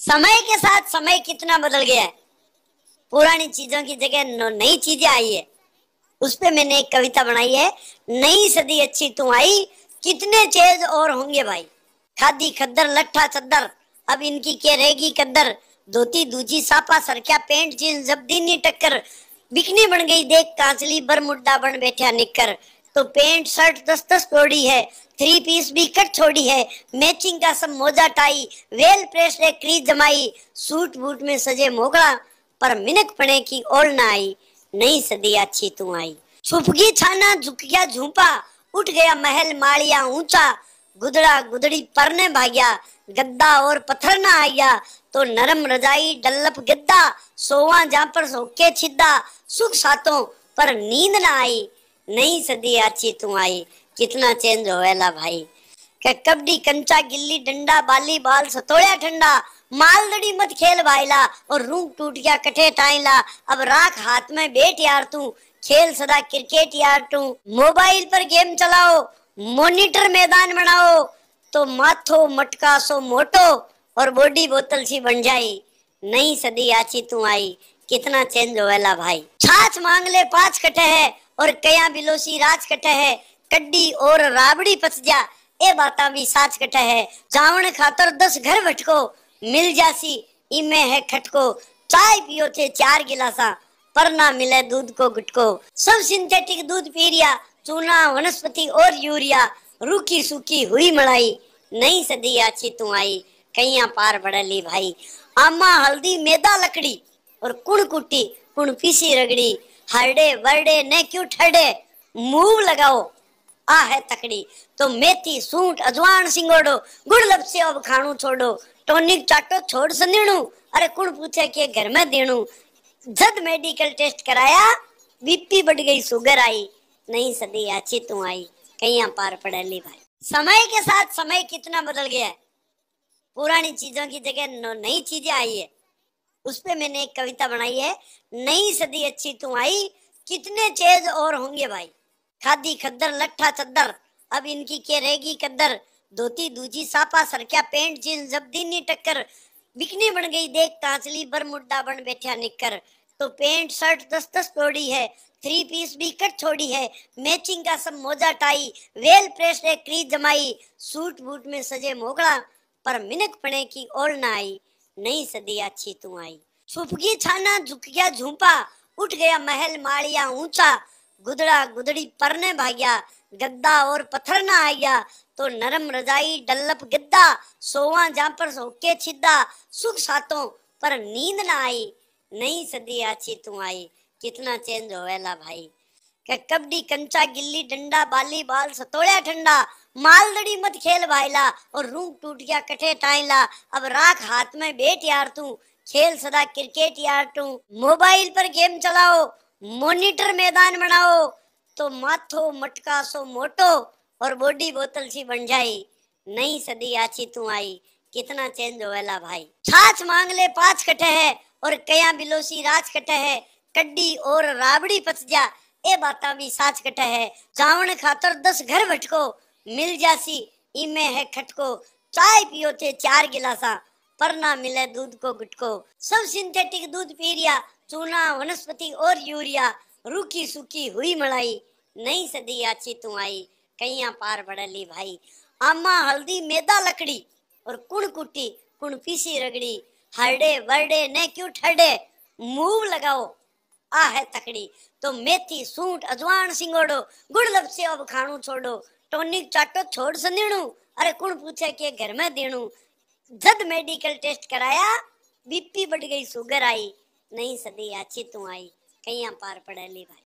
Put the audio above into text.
समय के साथ समय कितना बदल गया है। पुरानी चीज़ों की जगह नई चीज़ें आई है। उस पे मैंने एक कविता बनाई है, नई सदी अच्छी तू आई, कितने चेज और होंगे भाई। खादी खद्दर, लट्ठा चद्दर, अब इनकी क्या रहेगी कद्दर। धोती दूजी सापा सरक्या पेंट, जींस, जब दिन टक्कर। बिकनी बन गई देख कांचली बर मुड्डा बन बैठा निकर तो पेंट, शर्ट दस दस तोड़ी है थ्री पीस भी कट छोड़ी है मैचिंग का सब मोजा टाई वेल प्रेस ने क्रीज जमाई सूट बूट में सजे मोगड़ा, पर मिनक पड़े की ओल ना आई नई सदी अच्छी तू आई। छुपगी छाना झुक गया झूपा, उठ गया महल माड़िया ऊँचा, गुदड़ा गुदड़ी परने भाग्या, गद्दा और पत्थर ना आया तो नरम रजाई डल्लप गद्दा, सोवा जहाँ पर सोके छिदा सुख सातों पर नींद ना आई। नई सदी अच्छी तू आई कितना चेंज होएला भाई। के कबड्डी, कंचा, गिल्ली, डंडा, बाली, बाल सतोड़िया ठंडा। मालदड़ी मत खेल भाईला और रूम टूट गया कठे टाइला अब राख हाथ में बैठ यार तू। खेल सदा क्रिकेट यार तू। मोबाइल पर गेम चलाओ। मॉनिटर मैदान बनाओ। तो माथो मटका सो मोटो। और बॉडी बोतल सी बन जाई। नई सदी आची तू आई कितना चेंज होएला भाई। छाछ मांग ले पाँच कटे है। और कया बिलोसी राज कटे है, कड्डी और राबड़ी पच जा, ए बाता भी साच कटे है। जावण खातर दस घर भटको, मिल जासी, इमे है खटको। चाय पियो थे चार गिलासा, पर ना मिले दूध को गुटको। सब सिंथेटिक दूध पी रिया चूना, वनस्पति और यूरिया, रूखी सूखी हुई मलाई नई सदी आची तू आई कैया पार बड़ली भाई। आमा हल्दी मैदा लकड़ी, और कुण कुटी, कुण पीसी रगड़ी हरडे वरडे ने क्यों ठरडे मूव लगाओ। आ है तकड़ी। तो मेथी, सूंठ, अजवान सिंगोड़ो गुड़ लपसे अब खाणू छोड़ो। टॉनिक, चाटो, छोड़ संदेणु अरे कुण पूछे कि घर में देणु? जद मेडिकल टेस्ट कराया बीपी बढ़ गई शुगर आई। नहीं सदी अच्छी तू आई। कहीं पार पड़ेली भाई। समय के साथ समय कितना बदल गया है। पुरानी चीज़ों की जगह नई चीज़ें आई है। उस पे मैंने एक कविता बनाई है, नई सदी अच्छी तू आई, कितने चेज और होंगे भाई। खादी खद्दर, लट्ठा चद्दर, अब इनकी क्या रहेगी कद्दर। धोती दूजी सापा सरक्या पेंट, जींस जब दिन टक्कर। बिकनी बन गई देख कांचली बर मुड्डा बन बैठा निकर तो पेंट, शर्ट दस दस तोड़ी है, थ्री पीस भी कट छोड़ी है। मैचिंग का सब मोजा टाई, वेल प्रेस ने क्रीज जमाई। सूट बूट में सजे मोगड़ा, पर मिनक पड़े की ओर ना आई। नई सदी अच्छी तू आई छुपगी छाना झुक गया झूपा, उठ गया महल माड़िया ऊँचा। गुदड़ा गुदड़ी परने भाग्या, गद्दा और पत्थर ना आया तो नरम रजाई डल्लप गद्दा, सोवा जहाँ पर सोके छिदा सुख सातों पर नींद ना आई। नई सदी अच्छी तू आई कितना चेंज होएला भाई। के कबड्डी कंचा गिल्ली डंडा बाली बाल सतोड़िया ठंडा मालदड़ी मत खेल भाईला और रूम टूट गया कठे टाइला अब राख हाथ में बैठ यार तू खेल सदा क्रिकेट यार तू मोबाइल पर गेम चलाओ मॉनिटर मैदान बनाओ तो माथो मटका सो मोटो और बॉडी बोतल सी बन जाई नई सदी आची तू आई कितना चेंज होएला भाई छाछ मांग ले पाँच कटे है और कया बिलोसी राज कटे है कड्डी और राबड़ी पच जा ए बाता भी साच कटे है जावण खातर दस घर भटको मिल जासी इमे है खटको चाय पियो थे चार गिलासा पर ना मिले दूध को गुटको सब सिंथेटिक दूध पी रिया चूना वनस्पति और यूरिया रूखी सूखी हुई मलाई नई सदी आची तू आई कैया पार बड़ली भाई आमा हल्दी मैदा लकड़ी और कुण कुटी कुण पीसी रगड़ी हरडे वरडे ने क्यों ठरडे मूव लगाओ आ है तकड़ी तो मेथी सूंट अजवान सिंगोड़ो गुड़ लपसे अब खाणू छोड़ो टॉनिक चाटो छोड़ संदेणु अरे कुण पूछे के घर में देणु जद मेडिकल टेस्ट कराया बीपी बढ़ गई शुगर आई नहीं सदी अच्छी तू आई कहीं पार पड़ेली भाई